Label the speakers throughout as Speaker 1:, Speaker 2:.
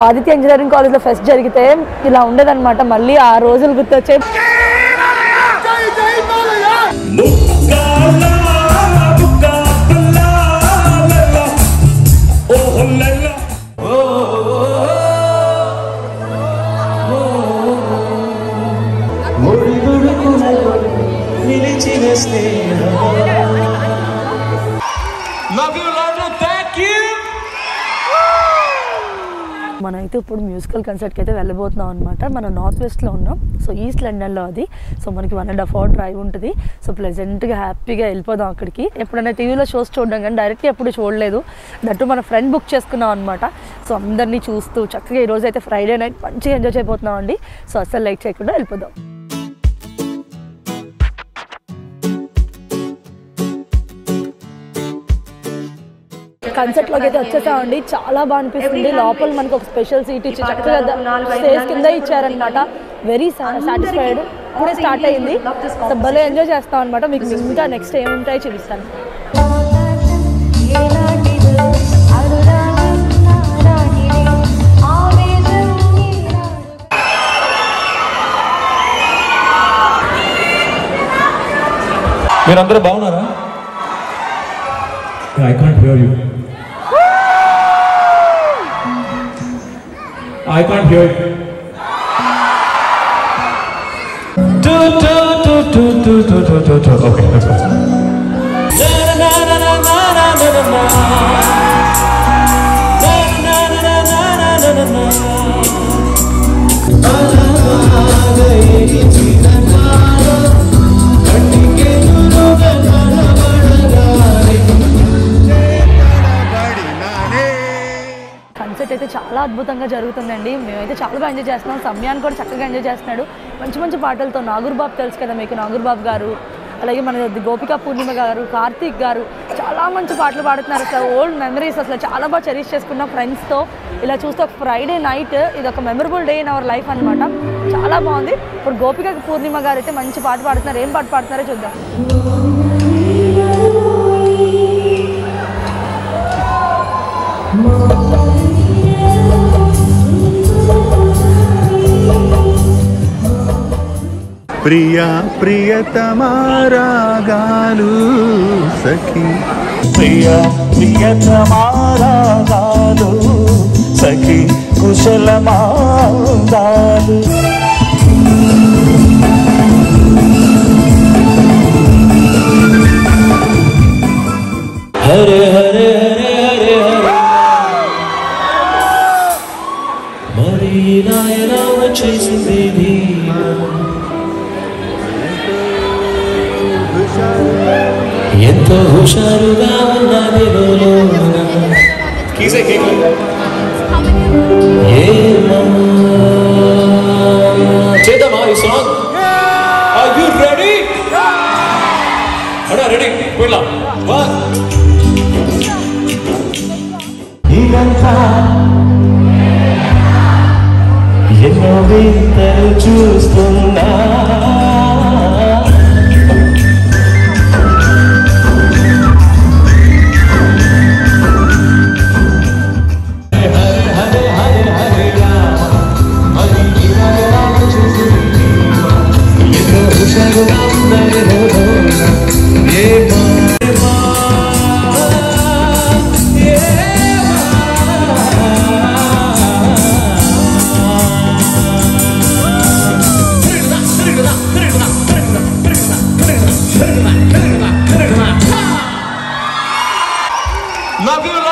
Speaker 1: Aditya engineering కాలేజ్లో fest జరిగితే ఇలా ఉండేదన్నమాట. మళ్ళీ ఆ రోజులు గుర్తొచ్చే
Speaker 2: నిలిచిన
Speaker 1: మనమైతే ఇప్పుడు మ్యూజికల్ కన్సర్ట్కి అయితే వెళ్ళబోతున్నాం అనమాట మనం నార్త్ వెస్ట్లో ఉన్నాం. సో ఈస్ట్ లండన్లో అది. సో మనకి one and half hour drive ఉంటుంది. సో ప్లెజెంట్గా హ్యాపీగా వెళ్ళిపోదాం అక్కడికి. ఎప్పుడైనా టీవీలో షోస్ చూడడం కానీ డైరెక్ట్గా ఎప్పుడు చూడలేదు. దట్టు మన ఫ్రెండ్ బుక్ చేసుకున్నాం అనమాట సో అందరినీ చూస్తూ చక్కగా ఈరోజు అయితే ఫ్రైడే నైట్ మంచిగా ఎంజాయ్ చేయబోతున్నాం అండి సో అస్సలు లైక్ చేయకుండా వెళ్ళిపోదాం. కన్సర్ట్లోకి అయితే వచ్చేసామండి. చాలా బాగా అనిపిస్తుంది. లోపల మనకు ఒక స్పెషల్ సీట్ ఇచ్చి చక్కగా స్టేజ్ కింద ఇచ్చారనమాట వెరీ సాటిస్ఫైడ్ ఇప్పుడే స్టార్ట్ అయింది. సో భలే ఎంజాయ్ చేస్తాం అనమాట మీకు ఇంకా నెక్స్ట్ ఏముంటాయో చూపిస్తాను.
Speaker 3: మీరందరూ బాగున్నారా? I can't hear you I can't hear
Speaker 1: it. Okay, okay. అద్భుతంగా జరుగుతుందండి. మేమైతే చాలా బాగా ఎంజాయ్ చేస్తున్నాం. సమయాన్ని కూడా చక్కగా ఎంజాయ్ చేస్తున్నాడు. మంచి మంచి పాటలతో నాగూర్బాబు తెలుసు కదా మీకు నాగూర్బాబు గారు. అలాగే మన గోపికా పూర్ణిమ గారు కార్తీక్ గారు చాలా మంచి పాటలు పాడుతున్నారు అసలు ఓల్డ్ మెమరీస్ అసలు చాలా బాగా చెరీష్ చేసుకున్నాం ఫ్రెండ్స్తో ఇలా చూస్తే ఒక ఫ్రైడే నైట్ ఇది ఒక memorable day in our life అనమాట చాలా బాగుంది. ఇప్పుడు గోపిక పూర్ణిమ గారు అయితే మంచి పాట పాడుతున్నారు. ఏం పాట పాడుతున్నారో చూద్దాం.
Speaker 4: ప్రియా ప్రియతమారాగాలు సఖీ.
Speaker 2: ప్రియ ప్రియతమారాగాలు సఖి కుశలమాదాలు హరే హరే హరే హరే तो हुशारुगा वल्ला भी बोलो किसे के ये चेतम how is song are you ready அடா ரெடி போயிடலாம் वन ఇదంతా ये नवीन చూస్తున్నా
Speaker 4: Ne yapıyorlar?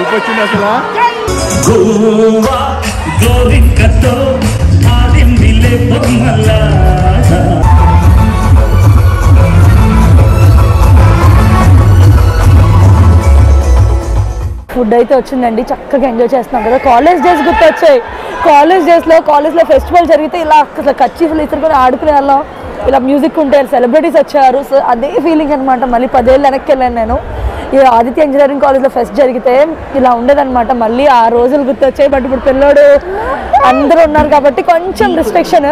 Speaker 4: ఊపొచ్చింది అసలు
Speaker 2: గోవా గోరికతో ఆడిందిలే బొమ్మలా.
Speaker 1: ఫుడ్ అయితే వచ్చిందండి చక్కగా ఎంజాయ్ చేస్తున్నాం కదా. College days గుర్తొచ్చాయి. కాలేజ్ డేస్లో కాలేజ్లో ఫెస్టివల్ జరిగితే ఇలా అసలు కచ్చిఫ్లు ఇద్దరు ఆడుకునే వాళ్ళం. ఇలా మ్యూజిక్ ఉంటే సెలబ్రిటీస్ వచ్చారు. సో అదే ఫీలింగ్ అనమాట మళ్ళీ పదేళ్ళు వెనక్కి వెళ్ళాను నేను. ఆదిత్య ఇంజనీరింగ్ కాలేజ్లో ఫెస్ట్ జరిగితే ఇలా ఉండేదన్నమాట. మళ్ళీ ఆ రోజులు గుర్తొచ్చాయి. బట్ ఇప్పుడు పిల్లోడు అందరూ ఉన్నారు కాబట్టి కొంచెం రిస్ట్రిక్షన్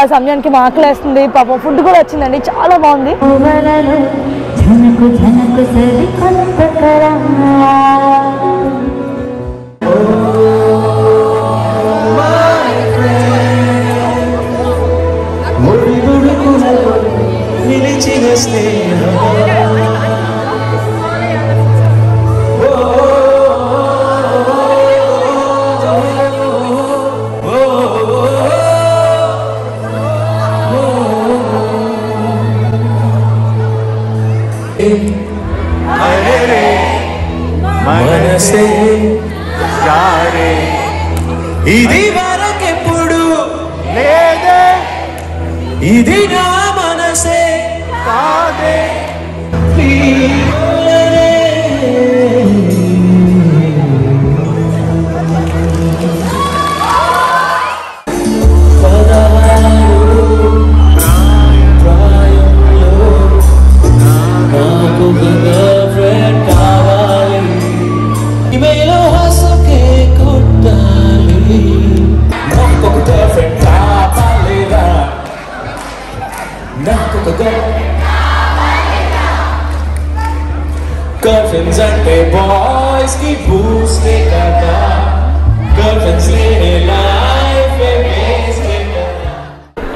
Speaker 1: ఆ సమయానికి మాకలేస్తుంది పాపం ఫుడ్ కూడా వచ్చిందండి. చాలా బాగుంది.
Speaker 5: పువ్వులలో
Speaker 2: ఇది నా మనసే
Speaker 4: కాదే
Speaker 2: లైఫ్ వేస్ట్ కదా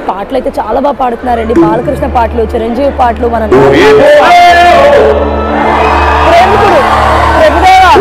Speaker 1: పాటలు అయితే చాలా బాగా పాడుతున్నారండి. బాలకృష్ణ పాటలు చిరంజీవి పాటలు మన ప్రేమికుడు Prabhu.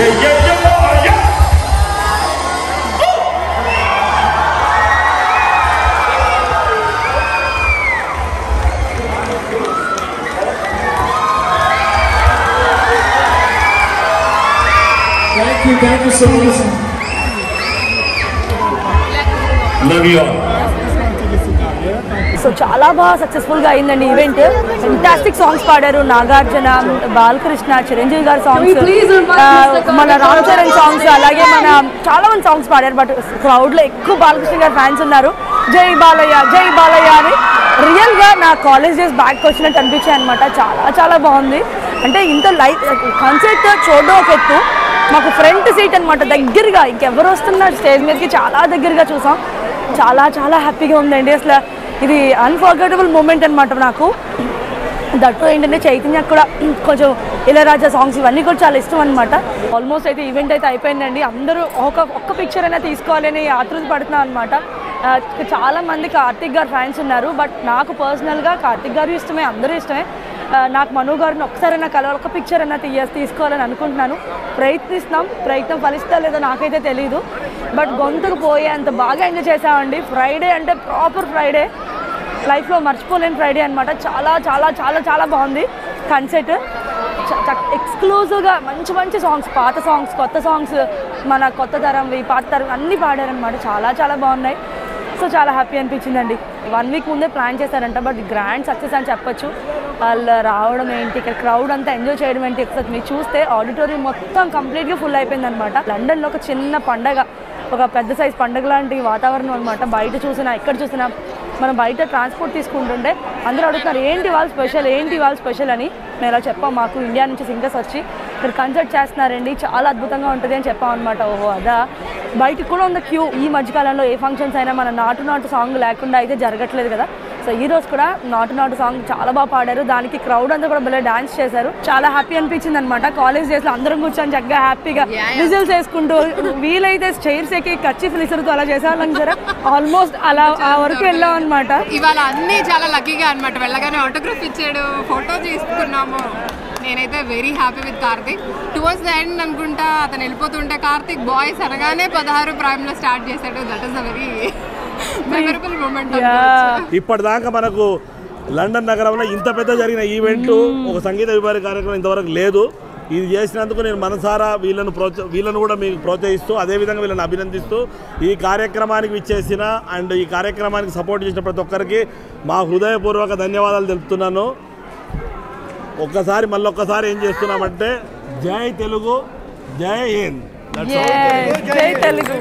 Speaker 3: Thank you, thank you so much. Love you all.
Speaker 1: So చాలా బాగా సక్సెస్ఫుల్గా అయిందండి ఈవెంట్ ఫెంటాస్టిక్ సాంగ్స్ పాడారు నాగార్జున బాలకృష్ణ చిరంజీవి గారి సాంగ్స్ మన రామ్ చరణ్ సాంగ్స్ అలాగే మన చాలా మంది సాంగ్స్ పాడారు బట్ క్రౌడ్లో ఎక్కువ బాలకృష్ణ గారి ఫ్యాన్స్ ఉన్నారు. జై బాలయ్య జై బాలయ్య అని. రియల్గా నా కాలేజ్ డేస్ బ్యాక్ వచ్చినట్టు అనిపించాయి అనమాట చాలా చాలా బాగుంది. అంటే ఇంత లైవ్ కాన్సర్ట్ చూడడం ఒక ఎత్తు. మాకు ఫ్రంట్ సీట్ అన్నమాట దగ్గరగా. ఇంకెవరు వస్తున్నారు స్టేజ్ మీదకి చాలా దగ్గరగా చూసాం. చాలా చాలా హ్యాపీగా ఉందండి. అసలు ఇది అన్ఫర్గటబుల్ మూమెంట్ అనమాట నాకు. దట్టు ఏంటంటే చైతన్య కూడా కొంచెం ఇళయరాజా సాంగ్స్ ఇవన్నీ కూడా చాలా ఇష్టం అనమాట ఆల్మోస్ట్ అయితే ఈవెంట్ అయితే అయిపోయిందండి. అందరూ ఒక ఒక్క పిక్చర్ అయినా తీసుకోవాలని ఆతృత పడుతున్నాం అనమాట చాలా మంది కార్తిక్ గారు ఫ్యాన్స్ ఉన్నారు. బట్ నాకు పర్సనల్గా కార్తిక్ గారు ఇష్టమే అందరూ ఇష్టమే. నాకు మను గారిని ఒకసారైనా కలవాలి ఒక పిక్చర్ అయినా తీయ తీసుకోవాలని అనుకుంటున్నాను. ప్రయత్నిస్తున్నాం ప్రయత్నం ఫలిస్తా లేదో నాకైతే తెలియదు బట్ గొంతుకు పోయే అంత బాగా ఎంజాయ్ చేసామండి ఫ్రైడే అంటే ప్రాపర్ ఫ్రైడే లైఫ్లో మర్చిపోలేని ఫ్రైడే అనమాట చాలా చాలా చాలా చాలా బాగుంది. కన్సర్ట్ ఎక్స్క్లూజివ్గా మంచి మంచి సాంగ్స్ పాత సాంగ్స్ కొత్త సాంగ్స్ మన కొత్త తరంవి పాత తరం అన్నీ పాడారనమాట చాలా చాలా బాగున్నాయి. సో చాలా హ్యాపీ అనిపించిందండి. వన్ వీక్ ముందే ప్లాన్ చేశారంట బట్ గ్రాండ్ సక్సెస్ అని చెప్పొచ్చు. వాళ్ళు రావడం ఏంటి ఇక్కడ క్రౌడ్ అంతా ఎంజాయ్ చేయడం ఏంటి ఒకసారి మీరు చూస్తే ఆడిటోరియం మొత్తం కంప్లీట్గా ఫుల్ అయిపోయింది అనమాట లండన్లో ఒక చిన్న పండగ ఒక పెద్ద సైజ్ పండగ లాంటి వాతావరణం అనమాట బయట చూసినా ఎక్కడ చూసినా మనం బయట ట్రాన్స్పోర్ట్ తీసుకుంటుంటే అందరూ అడుగుతున్నారు ఏంటి వాళ్ళు స్పెషల్ ఏంటి వాళ్ళు స్పెషల్ అని మేము ఇలా చెప్పాం. మాకు ఇండియా నుంచి సింగర్స్ వచ్చి ఇక్కడ కన్సర్ట్ చేస్తున్నారండి చాలా అద్భుతంగా ఉంటుంది అని చెప్పాం అనమాట ఓహో అదా? బయటకు కూడా ఉంది క్యూ. ఈ మధ్యకాలంలో ఏ ఫంక్షన్స్ అయినా మన నాటు నాటు సాంగ్ లేకుండా అయితే జరగట్లేదు కదా. సో ఈ రోజు కూడా నాటు నాటు సాంగ్ చాలా బాగా పాడారు. దానికి క్రౌడ్ అంతా కూడా భలే డాన్స్ చేశారు. చాలా హ్యాపీ అనిపించింది అనమాట కాలేజ్ డేస్లో అందరం కూర్చొని చక్కగా హ్యాపీగా విజిల్స్ వేసుకుంటూ వీలైతే చైర్స్ ఎక్కి కచ్చి ఫిలిసరుతో అలా చేసేవాళ్ళం సరే. ఆల్మోస్ట్ అలా ఆ వరకు వెళ్ళాం అనమాట
Speaker 6: ఇవాళ అన్నీ చాలా లక్కీగా అన్నమాట. వెళ్ళగానే ఆటోగ్రాఫ్ ఇచ్చాడు. ఫోటో తీసుకున్నాము. నేనైతే very happy with Karthik. Towards the end అనుకుంటా అతను వెళ్ళిపోతుంటే కార్తిక్ బాయ్స్ అనగానే పదహారు ప్రైమ్లో స్టార్ట్ చేశాడు. దట్ ఈస్ అ వెరీ
Speaker 7: ఇప్పటిదాకా మనకు లండన్ నగరంలో ఇంత పెద్ద జరిగిన ఈవెంట్ ఒక సంగీత విభాగ కార్యక్రమం ఇంతవరకు లేదు. ఇది చేసినందుకు నేను మనసారా వీళ్ళను ప్రోత్స వీళ్ళను కూడా మీకు ప్రోత్సహిస్తూ అదేవిధంగా వీళ్ళని అభినందిస్తూ ఈ కార్యక్రమానికి విచ్చేసిన అండ్ ఈ కార్యక్రమానికి సపోర్ట్ చేసిన ప్రతి ఒక్కరికి మా హృదయపూర్వక ధన్యవాదాలు తెలుపుతున్నాను. ఒక్కసారి మళ్ళీ ఒక్కసారి ఏం చేస్తున్నామంటే జై తెలుగు జై హింద్.
Speaker 1: జై తెలుగు.